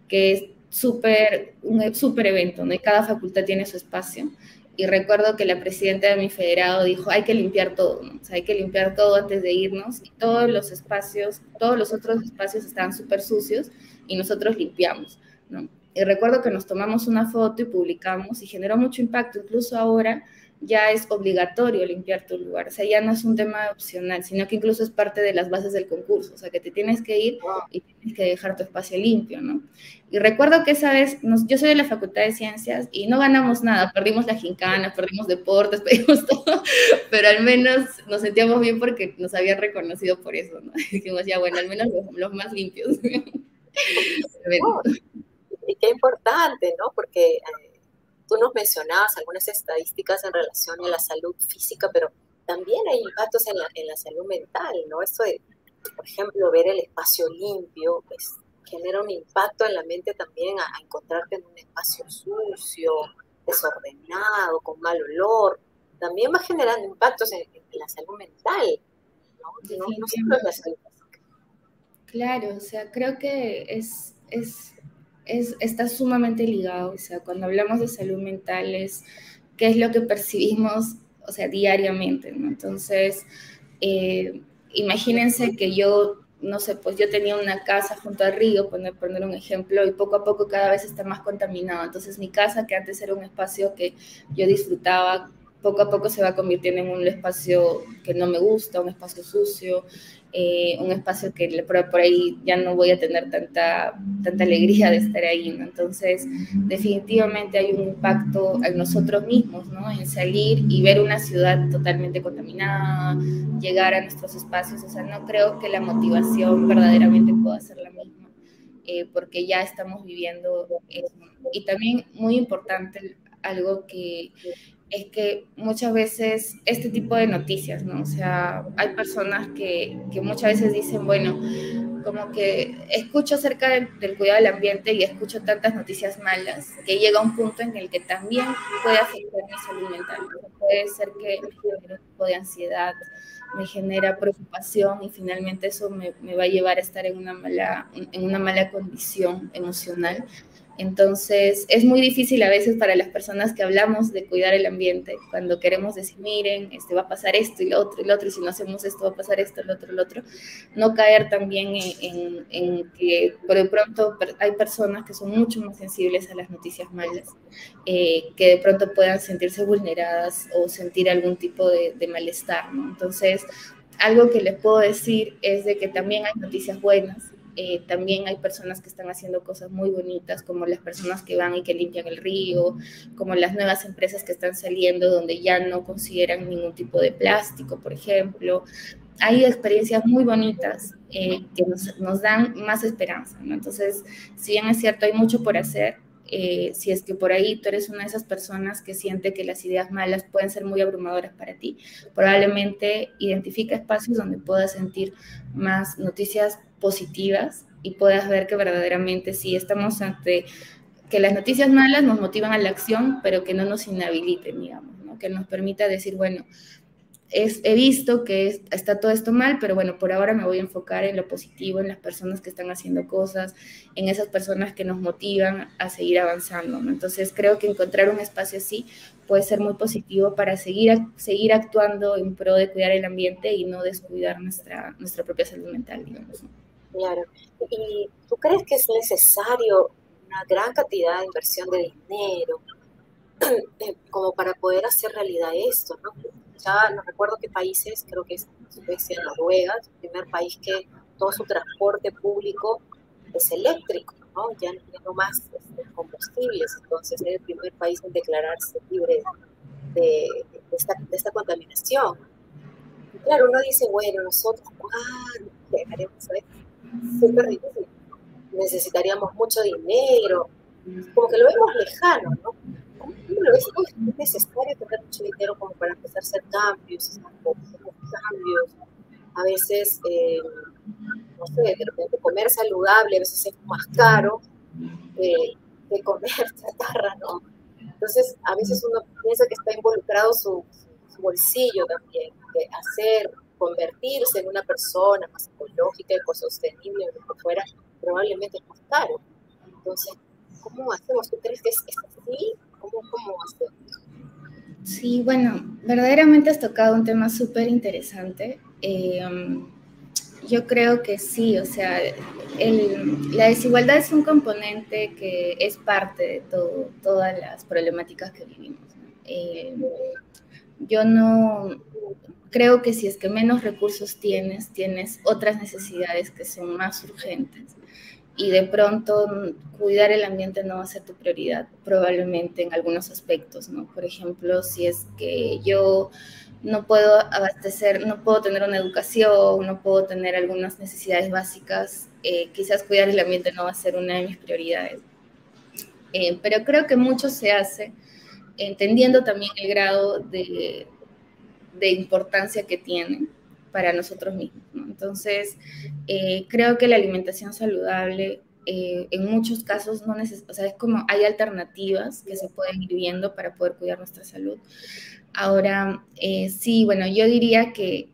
que es súper, un súper evento, ¿no? Y cada facultad tiene su espacio, y recuerdo que la presidenta de mi federado dijo, hay que limpiar todo, ¿no? o sea, hay que limpiar todo antes de irnos, y todos los espacios, todos los otros espacios estaban súper sucios, y nosotros limpiamos, ¿no? Y recuerdo que nos tomamos una foto y publicamos, y generó mucho impacto, incluso ahora ya es obligatorio limpiar tu lugar, o sea, ya no es un tema opcional, sino que incluso es parte de las bases del concurso, o sea, que te tienes que ir y tienes que dejar tu espacio limpio, ¿no? Y recuerdo que esa vez, yo soy de la Facultad de Ciencias y no ganamos nada, perdimos la gincana, perdimos deportes, (laughs) perdimos todo, pero al menos nos sentíamos bien porque nos habían reconocido por eso, ¿no? (laughs) Dijimos, ya, bueno, al menos los, más limpios. (laughs) y qué importante, ¿no? Porque... Eh, Tú nos mencionabas algunas estadísticas en relación a la salud física, pero también hay impactos en la, en la salud mental, ¿no? Esto de, por ejemplo, ver el espacio limpio, pues genera un impacto en la mente también a, encontrarte en un espacio sucio, desordenado, con mal olor. También va generando impactos en, la salud mental, ¿no? No, la salud Claro, o sea, creo que es, es, es, está sumamente ligado, o sea, cuando hablamos de salud mental es qué es lo que percibimos, o sea, diariamente, ¿no? Entonces, eh, imagínense que yo, no sé, pues yo tenía una casa junto al río, poner, poner un ejemplo, y poco a poco cada vez está más contaminada. Entonces, mi casa, que antes era un espacio que yo disfrutaba, poco a poco se va convirtiendo en un espacio que no me gusta, un espacio sucio, eh, un espacio que por, por, ahí ya no voy a tener tanta, tanta alegría de estar ahí, ¿no? Entonces, definitivamente hay un impacto en nosotros mismos, ¿no? En salir y ver una ciudad totalmente contaminada, llegar a nuestros espacios, o sea, no creo que la motivación verdaderamente pueda ser la misma, eh, porque ya estamos viviendo. Y también muy importante, algo que es que muchas veces este tipo de noticias, ¿no? O sea, hay personas que, que muchas veces dicen, bueno, como que escucho acerca del, cuidado del ambiente y escucho tantas noticias malas que llega un punto en el que también puede afectar mi salud mental. Puede ser que me genere un tipo de ansiedad, me genera preocupación y finalmente eso me, me va a llevar a estar en una mala, en una mala condición emocional entonces, es muy difícil a veces para las personas que hablamos de cuidar el ambiente, cuando queremos decir, miren, este, va a pasar esto y lo otro y lo otro, y si no hacemos esto va a pasar esto, lo otro, lo otro, no caer también en, que por de pronto hay personas que son mucho más sensibles a las noticias malas, eh, que de pronto puedan sentirse vulneradas o sentir algún tipo de, de malestar, ¿no? Entonces, algo que les puedo decir es de que también hay noticias buenas, eh, también hay personas que están haciendo cosas muy bonitas, como las personas que van y que limpian el río, como las nuevas empresas que están saliendo donde ya no consideran ningún tipo de plástico, por ejemplo. Hay experiencias muy bonitas eh, que nos, nos, dan más esperanza. Entonces, si bien es cierto, hay mucho por hacer, eh, si es que por ahí tú eres una de esas personas que siente que las ideas malas pueden ser muy abrumadoras para ti, probablemente identifica espacios donde puedas sentir más noticias positivas y puedas ver que verdaderamente sí estamos ante que las noticias malas nos motivan a la acción, pero que no nos inhabiliten, digamos, ¿no? que nos permita decir, bueno, es, he visto que está todo esto mal, pero bueno, por ahora me voy a enfocar en lo positivo, en las personas que están haciendo cosas, en esas personas que nos motivan a seguir avanzando. Entonces creo que encontrar un espacio así puede ser muy positivo para seguir, seguir actuando en pro de cuidar el ambiente y no descuidar nuestra, propia salud mental, digamos. Claro. ¿Y tú crees que es necesario una gran cantidad de inversión de dinero (coughs) como para poder hacer realidad esto? ¿no? Ya no recuerdo qué países, creo que es Suecia, Noruega, el primer país que todo su transporte público es eléctrico, ¿no? Ya no más este, combustibles, entonces es el primer país en declararse libre de, esta, contaminación. Claro, uno dice, bueno, nosotros, ¿cuándo llegaremos a esto? súper difícil. Necesitaríamos mucho dinero, como que lo vemos lejano, ¿no? Ves, es necesario tener mucho dinero como para empezar a hacer cambios, cambios. A veces, eh, no sé, de repente comer saludable a veces es más caro eh, que comer (laughs) chatarra, ¿no? Entonces, a veces uno piensa que está involucrado su, su bolsillo también, de hacer convertirse en una persona más ecológica, ecosostenible, lo que fuera, probablemente es más caro. Entonces, ¿cómo hacemos? ¿Tú crees que es, así? ¿Cómo, ¿Cómo hacemos? Sí, bueno, verdaderamente has tocado un tema súper interesante. Eh, yo creo que sí, o sea, la desigualdad es un componente que es parte de todas las problemáticas que vivimos. Eh, yo no, creo que si es que menos recursos tienes, tienes otras necesidades que son más urgentes. Y de pronto cuidar el ambiente no va a ser tu prioridad, probablemente en algunos aspectos, ¿no? Por ejemplo, si es que yo no puedo abastecer, no puedo tener una educación, no puedo tener algunas necesidades básicas, eh, quizás cuidar el ambiente no va a ser una de mis prioridades. Eh, pero creo que mucho se hace entendiendo también el grado de, de importancia que tienen para nosotros mismos. Entonces, eh, creo que la alimentación saludable eh, en muchos casos no necesita, o sea, es como hay alternativas que se pueden ir viendo para poder cuidar nuestra salud. Ahora, eh, sí, bueno, yo diría que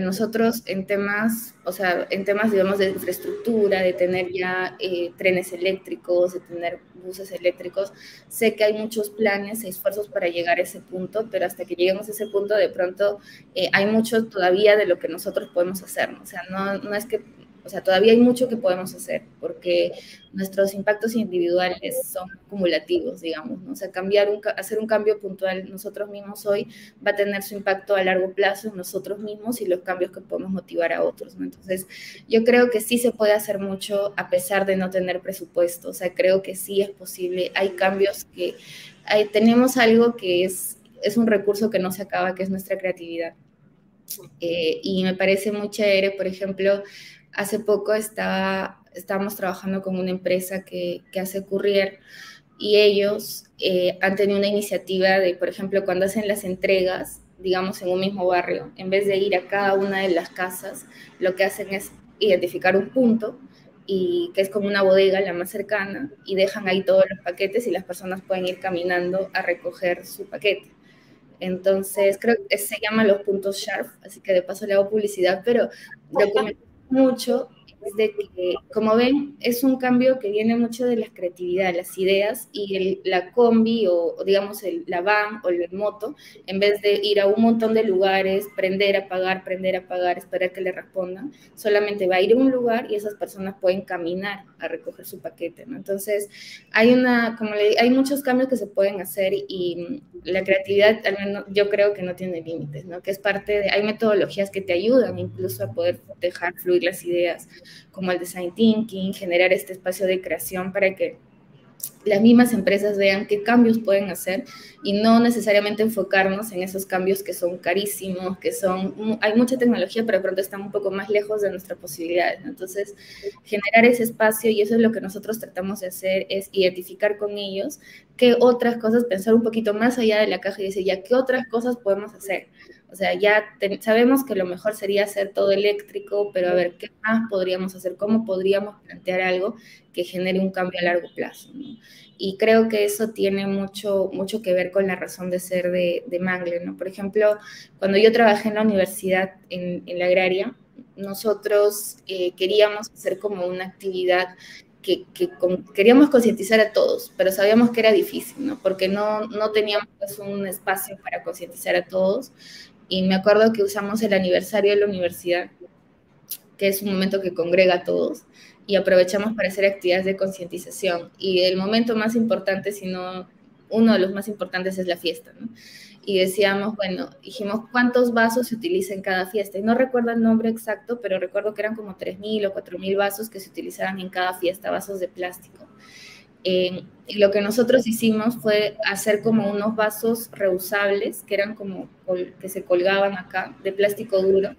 nosotros en temas, o sea, en temas, digamos, de infraestructura, de tener ya eh, trenes eléctricos, de tener buses eléctricos, sé que hay muchos planes y esfuerzos para llegar a ese punto, pero hasta que lleguemos a ese punto, de pronto eh, hay mucho todavía de lo que nosotros podemos hacer, o sea, no, no es que o sea, todavía hay mucho que podemos hacer porque nuestros impactos individuales son acumulativos, digamos, ¿no? O sea, cambiar un, hacer un cambio puntual nosotros mismos hoy va a tener su impacto a largo plazo en nosotros mismos y los cambios que podemos motivar a otros, ¿no? Entonces, yo creo que sí se puede hacer mucho a pesar de no tener presupuesto, o sea, creo que sí es posible. Hay cambios que tenemos algo que es, es un recurso que no se acaba, que es nuestra creatividad. Eh, y me parece muy chévere, por ejemplo, Hace poco estaba, estábamos trabajando con una empresa que, hace courier y ellos eh, han tenido una iniciativa de, por ejemplo, cuando hacen las entregas, digamos, en un mismo barrio, en vez de ir a cada una de las casas, lo que hacen es identificar un punto y que es como una bodega la más cercana y dejan ahí todos los paquetes y las personas pueden ir caminando a recoger su paquete. Entonces, creo que se llama los puntos Sharp, así que de paso le hago publicidad, pero mucho es de que, como ven, es un cambio que viene mucho de la creatividad, las ideas y la combi o, digamos el, la van o el moto, en vez de ir a un montón de lugares, prender, apagar, prender, apagar, esperar que le respondan, solamente va a ir a un lugar y esas personas pueden caminar a recoger su paquete, ¿no? Entonces, hay una, como le hay muchos cambios que se pueden hacer y la creatividad, al menos yo creo que no tiene límites, ¿no? Que es parte de, hay metodologías que te ayudan incluso a poder dejar fluir las ideas como el design thinking, generar este espacio de creación para que las mismas empresas vean qué cambios pueden hacer y no necesariamente enfocarnos en esos cambios que son carísimos, que son, hay mucha tecnología, pero de pronto están un poco más lejos de nuestras posibilidades. Entonces, generar ese espacio y eso es lo que nosotros tratamos de hacer, es identificar con ellos qué otras cosas, pensar un poquito más allá de la caja y decir, ya, ¿qué otras cosas podemos hacer? O sea, ya sabemos que lo mejor sería hacer todo eléctrico, pero a ver, ¿qué más podríamos hacer? ¿Cómo podríamos plantear algo que genere un cambio a largo plazo? Y creo que eso tiene mucho, mucho que ver con la razón de ser de, de Mangle, ¿no? Por ejemplo, cuando yo trabajé en la universidad, en, en la agraria, nosotros eh, queríamos hacer como una actividad que, que queríamos concientizar a todos, pero sabíamos que era difícil, ¿no? Porque no, no teníamos pues, un espacio para concientizar a todos y me acuerdo que usamos el aniversario de la universidad, que es un momento que congrega a todos, y aprovechamos para hacer actividades de concientización. Y el momento más importante, si no uno de los más importantes, es la fiesta. Y decíamos, bueno, dijimos cuántos vasos se utilizan en cada fiesta. Y no recuerdo el nombre exacto, pero recuerdo que eran como 3.000 o 4.000 vasos que se utilizaban en cada fiesta, vasos de plástico. Y lo que nosotros hicimos fue hacer como unos vasos reusables, que eran como que se colgaban acá, de plástico duro,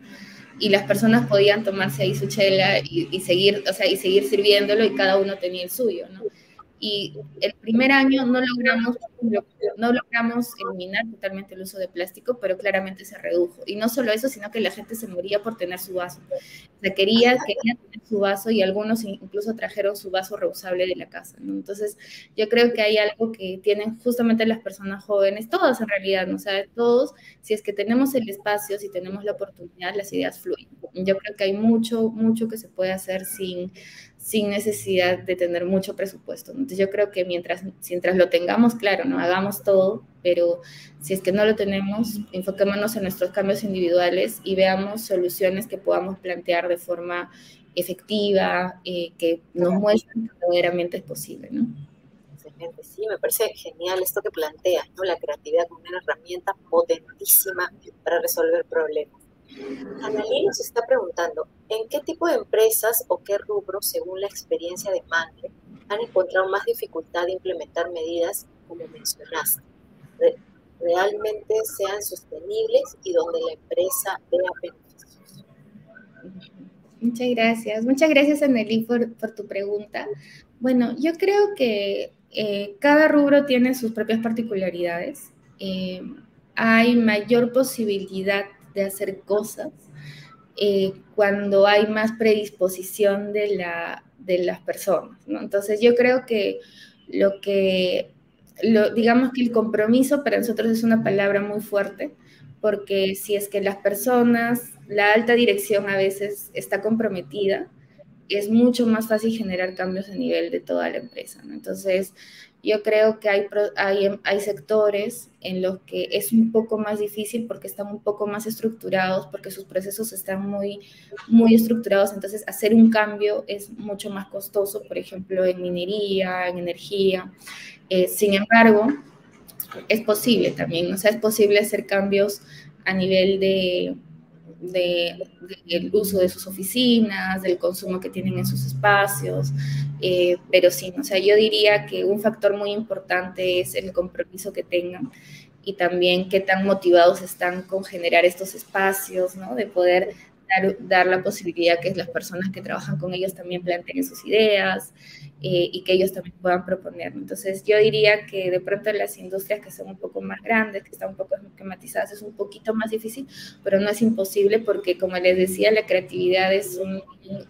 y las personas podían tomarse ahí su chela y, y, seguir, o sea, y seguir sirviéndolo y cada uno tenía el suyo, ¿no? Y el primer año no logramos, no logramos eliminar totalmente el uso de plástico, pero claramente se redujo. Y no solo eso, sino que la gente se moría por tener su vaso. Se quería, quería tener su vaso y algunos incluso trajeron su vaso reusable de la casa. Entonces, yo creo que hay algo que tienen justamente las personas jóvenes, todas en realidad, ¿no? o sea, todos, si es que tenemos el espacio, si tenemos la oportunidad, las ideas fluyen. Yo creo que hay mucho, mucho que se puede hacer sin sin necesidad de tener mucho presupuesto. Entonces yo creo que mientras, mientras lo tengamos, claro, no hagamos todo, pero si es que no lo tenemos, enfoquémonos en nuestros cambios individuales y veamos soluciones que podamos plantear de forma efectiva, eh, que nos muestren que verdaderamente es posible, ¿no? Excelente, sí, me parece genial esto que planteas, ¿no? La creatividad como una herramienta potentísima para resolver problemas. Annalí nos está preguntando, ¿en qué tipo de empresas o qué rubros, según la experiencia de Mangle, han encontrado más dificultad de implementar medidas, como mencionaste, realmente sean sostenibles y donde la empresa vea beneficios? Muchas gracias. Muchas gracias, Anneli, por, por tu pregunta. Bueno, yo creo que eh, cada rubro tiene sus propias particularidades. Eh, hay mayor posibilidad de hacer cosas eh, cuando hay más predisposición de, la, de las personas. Entonces yo creo que lo que, lo, digamos que el compromiso para nosotros es una palabra muy fuerte, porque si es que las personas, la alta dirección a veces está comprometida, es mucho más fácil generar cambios a nivel de toda la empresa. Entonces, yo creo que hay, hay, hay, sectores en los que es un poco más difícil porque están un poco más estructurados, porque sus procesos están muy, muy estructurados, entonces hacer un cambio es mucho más costoso, por ejemplo, en minería, en energía. Eh, sin embargo, es posible también, o sea, es posible hacer cambios a nivel de, del uso de sus oficinas, del consumo que tienen en sus espacios, eh, pero sí, o sea, yo diría que un factor muy importante es el compromiso que tengan y también qué tan motivados están con generar estos espacios, ¿no? De poder dar, dar la posibilidad que las personas que trabajan con ellos también planteen sus ideas, eh, y que ellos también puedan proponer. Entonces, yo diría que de pronto las industrias que son un poco más grandes, que están un poco esquematizadas, es un poquito más difícil, pero no es imposible porque, como les decía, la creatividad es un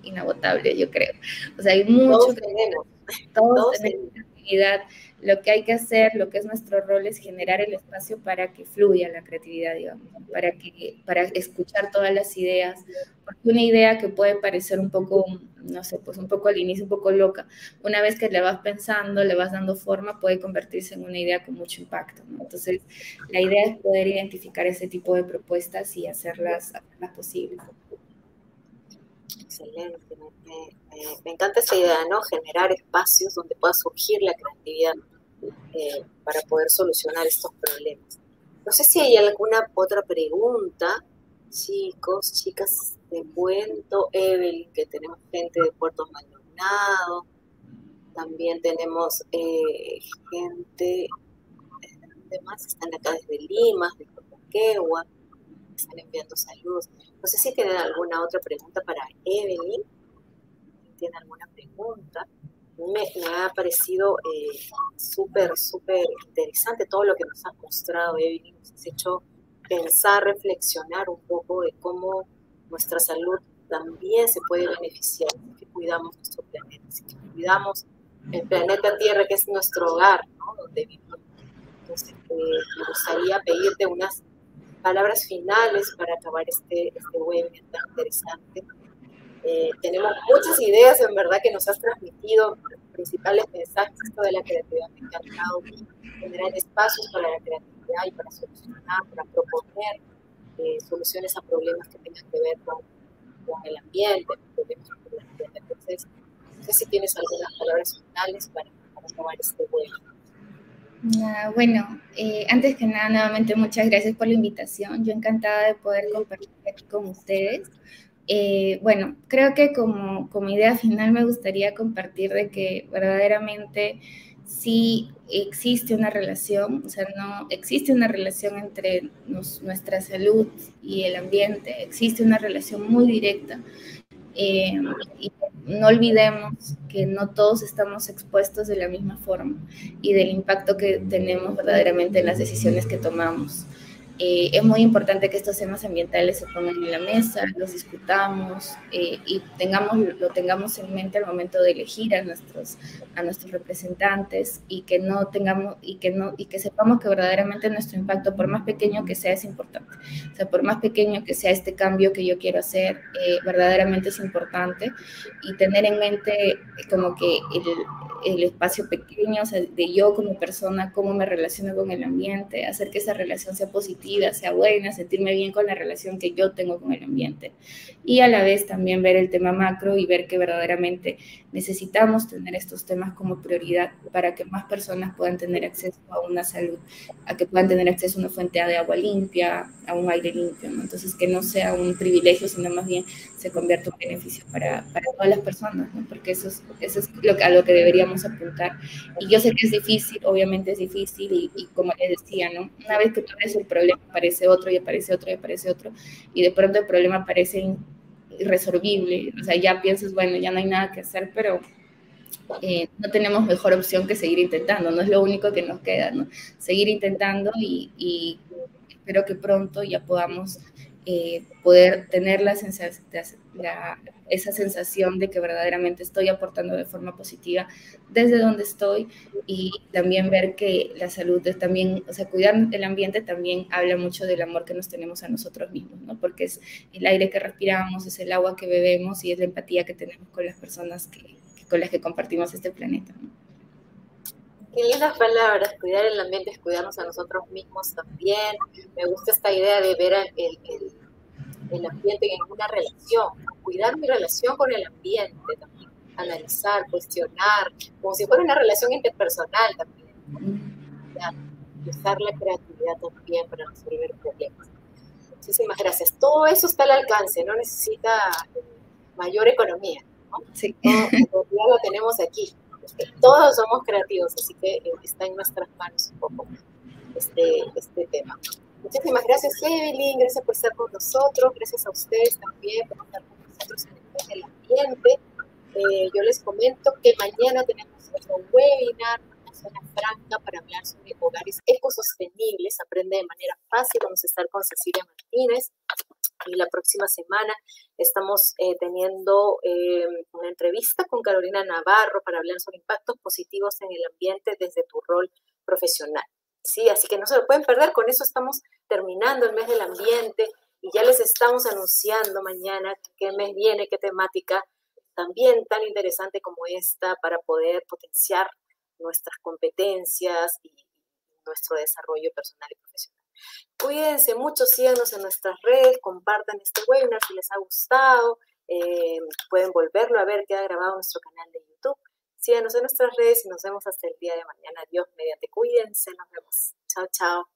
inagotable, yo creo. O sea, hay mucho... Todos tenemos. Todos, tenemos creatividad lo que hay que hacer, lo que es nuestro rol es generar el espacio para que fluya la creatividad, digamos, para, que, para escuchar todas las ideas, porque una idea que puede parecer un poco, no sé, pues un poco al inicio, un poco loca, una vez que le vas pensando, le vas dando forma, puede convertirse en una idea con mucho impacto, Entonces, la idea es poder identificar ese tipo de propuestas y hacerlas, hacerlas posibles. Excelente, me, encanta esa idea, ¿no? Generar espacios donde pueda surgir la creatividad eh, para poder solucionar estos problemas. No sé si hay alguna otra pregunta, chicos, chicas de Puerto, Evelyn, que tenemos gente de Puerto Maldonado, también tenemos eh, gente, eh, ¿dónde más? Están acá desde Lima, de Están enviando saludos. No sé si tienen alguna otra pregunta para Evelyn. ¿Tienen alguna pregunta? Me, ha parecido eh, súper, súper interesante todo lo que nos has mostrado, Evelyn. Nos has hecho pensar, reflexionar un poco de cómo nuestra salud también se puede beneficiar si cuidamos nuestro planeta, si cuidamos el planeta Tierra, que es nuestro hogar, ¿no? donde vivimos. Entonces, eh, me gustaría pedirte unas palabras finales para acabar este, este webinar tan interesante. Eh, tenemos muchas ideas, en verdad, que nos has transmitido, principales mensajes, de la creatividad me ha encantado, generar espacios para la creatividad y para solucionar, para proponer eh, soluciones a problemas que tengan que ver con, con el ambiente, con el ambiente. Entonces, no sé si tienes algunas palabras finales para, para acabar este webinar bueno, eh, antes que nada, nuevamente muchas gracias por la invitación. Yo encantada de poder compartir aquí con ustedes. Eh, bueno, creo que como, como idea final me gustaría compartir de que verdaderamente sí existe una relación, o sea, no existe una relación entre nuestra salud y el ambiente, existe una relación muy directa. Eh, y no olvidemos que no todos estamos expuestos de la misma forma y del impacto que tenemos verdaderamente en las decisiones que tomamos. Eh, es muy importante que estos temas ambientales se pongan en la mesa, los discutamos eh, y tengamos, lo tengamos en mente al momento de elegir a nuestros, a nuestros representantes y que no tengamos y que no y que sepamos que verdaderamente nuestro impacto, por más pequeño que sea, es importante. O sea, por más pequeño que sea este cambio que yo quiero hacer, eh, verdaderamente es importante y tener en mente como que el, el espacio pequeño, o sea, de yo como persona, cómo me relaciono con el ambiente, hacer que esa relación sea positiva sea buena, sentirme bien con la relación que yo tengo con el ambiente. Y a la vez también ver el tema macro y ver que verdaderamente necesitamos tener estos temas como prioridad para que más personas puedan tener acceso a una salud, a que puedan tener acceso a una fuente de agua limpia, a un aire limpio. Entonces, que no sea un privilegio, sino más bien se convierta en beneficio para, para todas las personas, ¿no? porque eso es, eso es a lo que deberíamos apuntar. Y yo sé que es difícil, obviamente es difícil, y, como les decía, ¿no? una vez que tú ves el problema, aparece otro y aparece otro y aparece otro, y de pronto el problema parece irresolvible, o sea, ya piensas, bueno, ya no hay nada que hacer, pero eh, no tenemos mejor opción que seguir intentando, no es lo único que nos queda, ¿no? Seguir intentando y, espero que pronto ya podamos eh, poder tener la, esa sensación de que verdaderamente estoy aportando de forma positiva desde donde estoy y también ver que la salud también, o sea, cuidar el ambiente también habla mucho del amor que nos tenemos a nosotros mismos, ¿no? Porque es el aire que respiramos, es el agua que bebemos y es la empatía que tenemos con las personas que, con las que compartimos este planeta, Qué lindas palabras, cuidar el ambiente es cuidarnos a nosotros mismos también. Me gusta esta idea de ver el, el, ambiente en una relación, cuidar mi relación con el ambiente también, analizar, cuestionar, como si fuera una relación interpersonal también. usar la creatividad también para resolver problemas. Muchísimas gracias. Todo eso está al alcance, no necesita mayor economía. ¿no? Sí. Todo, ya lo tenemos aquí todos somos creativos, así que eh, está en nuestras manos un poco este, este tema. Muchísimas gracias, Evelyn, gracias por estar con nosotros, gracias a ustedes también por estar con nosotros en el ambiente. Eh, yo les comento que mañana tenemos nuestro webinar, una zona franca para hablar sobre hogares ecosostenibles. Aprende de manera fácil. Vamos a estar con Cecilia Martínez y la próxima semana estamos eh, teniendo eh, una entrevista con Carolina Navarro para hablar sobre impactos positivos en el ambiente desde tu rol profesional. Sí, así que no se lo pueden perder. Con eso estamos terminando el mes del ambiente y ya les estamos anunciando mañana qué mes viene, qué temática también tan interesante como esta para poder potenciar nuestras competencias y nuestro desarrollo personal y profesional. Cuídense mucho, síganos en nuestras redes, compartan este webinar si les ha gustado, eh, pueden volverlo a ver, queda grabado nuestro canal de YouTube. Síganos en nuestras redes y nos vemos hasta el día de mañana. Dios mediante, cuídense, nos vemos. Chao, chao.